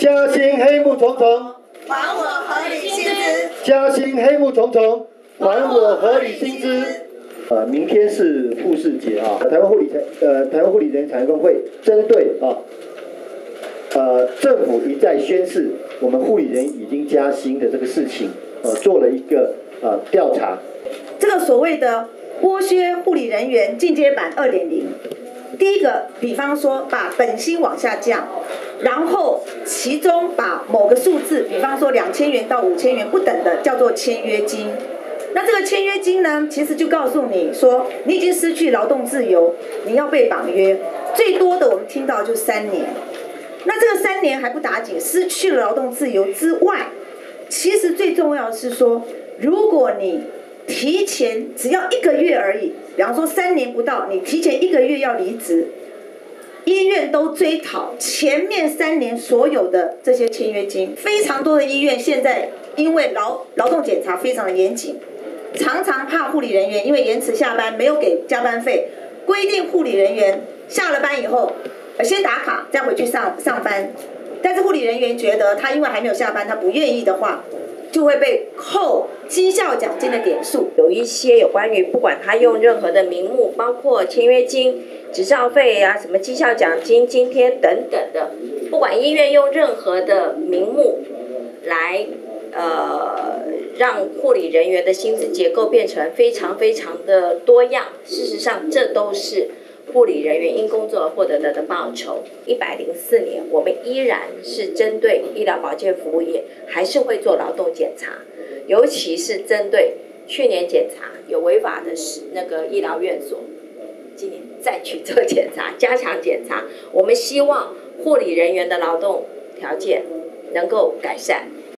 加薪黑幕重重，还我合理薪资。加薪黑幕重重，还我合理薪资。呃，明天是护士节啊，台湾护理产呃台湾护理人员产业工会针对啊，呃政府一再宣示我们护理人已经加薪的这个事情，呃做了一个呃调查。这个所谓的剥削护理人员进阶版二点零，第一个，比方说把本薪往下降，然后其中把某个数字，比方说两千元到五千元不等的叫做签约金。那这个签约金呢，其实就告诉你说，你已经失去劳动自由，你要被绑约。最多的我们听到就三年。那这个三年还不打紧，失去了劳动自由之外，其实最重要是说，如果你提前只要一个月而已，比方说三年不到，你提前一个月要离职，医院都追讨前面三年所有的这些签约金。非常多的医院现在因为劳劳动检查非常的严谨。常常怕护理人员因为延迟下班没有给加班费，规定护理人员下了班以后，先打卡再回去上上班。但是护理人员觉得他因为还没有下班，他不愿意的话，就会被扣绩效奖金的点数。有一些有关于不管他用任何的名目，包括签约金、执照费啊、什么绩效奖金、津贴等等的，不管医院用任何的名目来呃。让护理人员的薪资结构变成非常非常的多样。事实上，这都是护理人员因工作而获得的的报酬。一百零四年，我们依然是针对医疗保健服务业，还是会做劳动检查，尤其是针对去年检查有违法的是那个医疗院所，今年再去做检查，加强检查。我们希望护理人员的劳动条件能够改善。